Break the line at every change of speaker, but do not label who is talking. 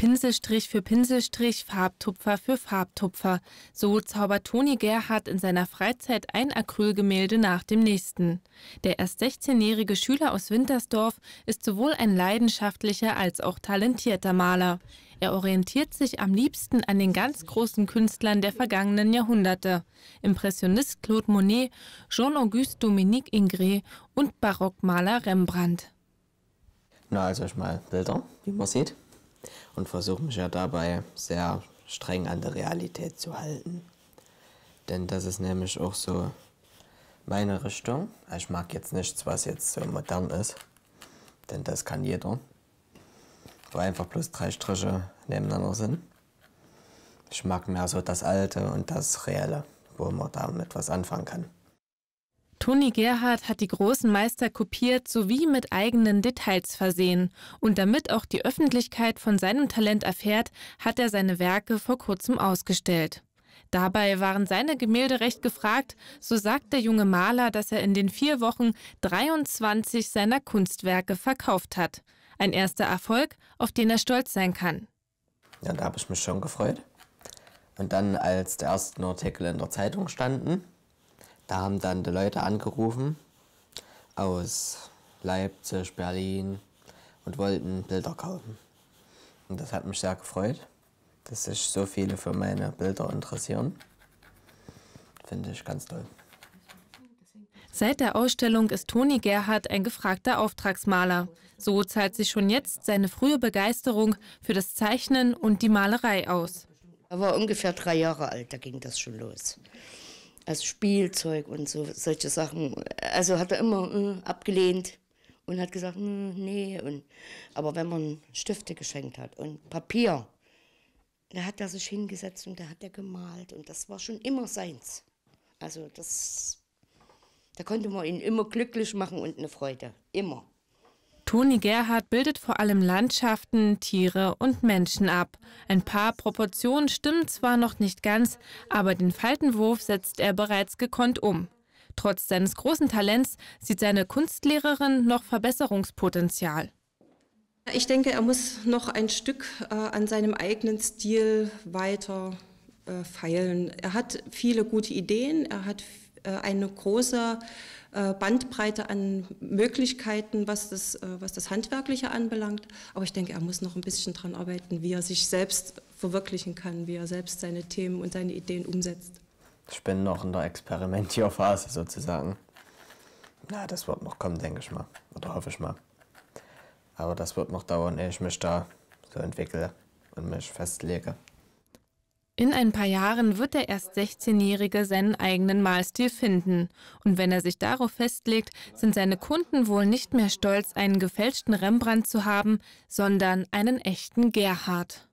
Pinselstrich für Pinselstrich, Farbtupfer für Farbtupfer. So zaubert Toni Gerhardt in seiner Freizeit ein Acrylgemälde nach dem nächsten. Der erst 16-jährige Schüler aus Wintersdorf ist sowohl ein leidenschaftlicher als auch talentierter Maler. Er orientiert sich am liebsten an den ganz großen Künstlern der vergangenen Jahrhunderte. Impressionist Claude Monet, Jean-Auguste Dominique Ingres und Barockmaler Rembrandt.
Na, also ich mal Bilder, wie man sieht und versuche mich ja dabei sehr streng an der Realität zu halten. Denn das ist nämlich auch so meine Richtung. Ich mag jetzt nichts, was jetzt so modern ist, denn das kann jeder. Wo einfach bloß drei Striche nebeneinander sind. Ich mag mehr so das Alte und das Reelle, wo man damit was anfangen kann.
Toni Gerhardt hat die großen Meister kopiert sowie mit eigenen Details versehen. Und damit auch die Öffentlichkeit von seinem Talent erfährt, hat er seine Werke vor kurzem ausgestellt. Dabei waren seine Gemälde recht gefragt, so sagt der junge Maler, dass er in den vier Wochen 23 seiner Kunstwerke verkauft hat. Ein erster Erfolg, auf den er stolz sein kann.
Ja, da habe ich mich schon gefreut. Und dann, als die ersten Artikel in der Zeitung standen, da haben dann die Leute angerufen aus Leipzig, Berlin und wollten Bilder kaufen. Und das hat mich sehr gefreut, dass sich so viele für meine Bilder interessieren. Finde ich ganz toll.
Seit der Ausstellung ist Toni Gerhardt ein gefragter Auftragsmaler. So zahlt sich schon jetzt seine frühe Begeisterung für das Zeichnen und die Malerei aus.
Er war ungefähr drei Jahre alt, da ging das schon los also Spielzeug und so solche Sachen. Also hat er immer äh, abgelehnt und hat gesagt, hm, nee. Und, aber wenn man Stifte geschenkt hat und Papier, da hat er sich hingesetzt und da hat er gemalt und das war schon immer seins. Also das, da konnte man ihn immer glücklich machen und eine Freude, immer.
Toni Gerhardt bildet vor allem Landschaften, Tiere und Menschen ab. Ein paar Proportionen stimmen zwar noch nicht ganz, aber den Faltenwurf setzt er bereits gekonnt um. Trotz seines großen Talents sieht seine Kunstlehrerin noch Verbesserungspotenzial.
Ich denke, er muss noch ein Stück äh, an seinem eigenen Stil weiter äh, feilen. Er hat viele gute Ideen, er hat eine große äh, Bandbreite an Möglichkeiten, was das, äh, was das Handwerkliche anbelangt. Aber ich denke, er muss noch ein bisschen daran arbeiten, wie er sich selbst verwirklichen kann, wie er selbst seine Themen und seine Ideen umsetzt.
Ich bin noch in der Experimentierphase sozusagen. Na, das wird noch kommen, denke ich mal. Oder hoffe ich mal. Aber das wird noch dauern, ehe ich mich da so entwickle und mich festlege.
In ein paar Jahren wird der erst 16-Jährige seinen eigenen Malstil finden. Und wenn er sich darauf festlegt, sind seine Kunden wohl nicht mehr stolz, einen gefälschten Rembrandt zu haben, sondern einen echten Gerhard.